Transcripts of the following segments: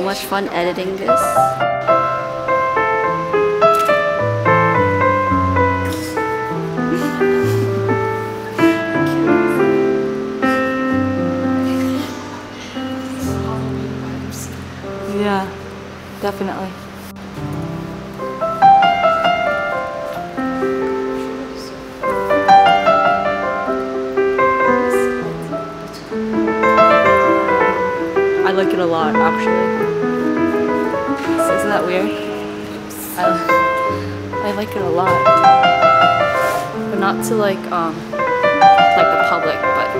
much fun editing this. Yeah, definitely. Like it a lot, actually. Isn't that weird? I, I like it a lot. But not to like, um, like the public, but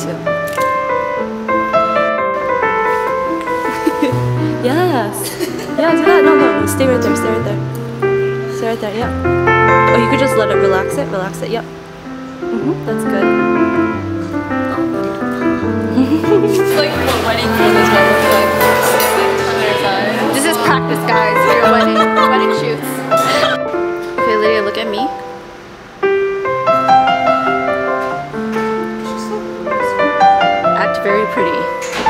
to Yes. Yeah, do that. No, no. Stay right there. Stay right there. Stay right there. Yeah. Oh, you could just let it relax it. Relax it. Yep. Mhm. That's good. This is practice, guys, for your wedding, wedding shoots. Okay, Lydia, look at me. Act very pretty.